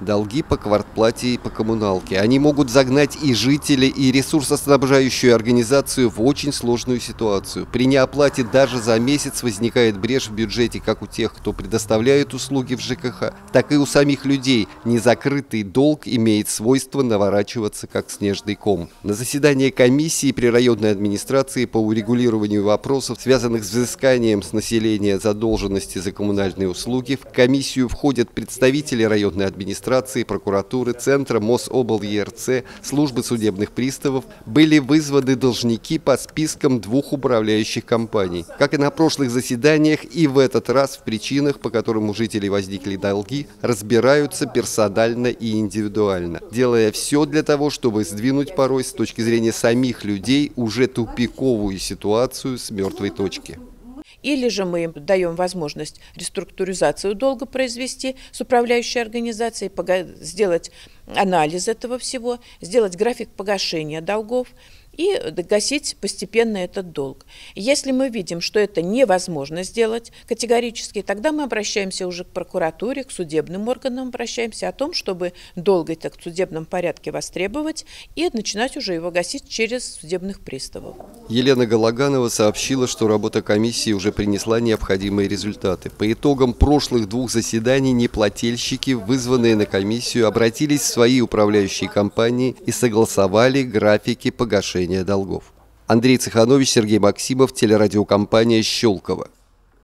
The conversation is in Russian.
долги по квартплате и по коммуналке. Они могут загнать и жителей, и ресурсоснабжающую организацию в очень сложную ситуацию. При неоплате даже за месяц возникает брешь в бюджете как у тех, кто предоставляет услуги в ЖКХ, так и у самих людей. Незакрытый долг имеет свойство наворачиваться как снежный ком. На заседании комиссии при районной администрации по урегулированию вопросов, связанных с взысканием с населения задолженности за коммунальные услуги, в комиссию входят представители районной администрации, прокуратуры, Центра Мособл ЕРЦ, службы судебных приставов, были вызваны должники по спискам двух управляющих компаний. Как и на прошлых заседаниях, и в этот раз в причинах, по которым у жителей возникли долги, разбираются персонально и индивидуально, делая все для того, чтобы сдвинуть порой с точки зрения самих людей уже тупиковую ситуацию с мертвой точки. Или же мы им даем возможность реструктуризацию долга произвести с управляющей организацией, сделать анализ этого всего, сделать график погашения долгов и догасить постепенно этот долг. Если мы видим, что это невозможно сделать категорически, тогда мы обращаемся уже к прокуратуре, к судебным органам, обращаемся о том, чтобы долг это в судебном порядке востребовать и начинать уже его гасить через судебных приставов. Елена Галаганова сообщила, что работа комиссии уже принесла необходимые результаты. По итогам прошлых двух заседаний неплательщики, вызванные на комиссию, обратились в свои управляющие компании и согласовали графики погашения погашения долгов. Андрей Цеханович, Сергей Максимов, телерадиокомпания «Щелково».